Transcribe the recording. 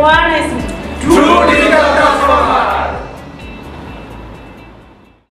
One is true digital.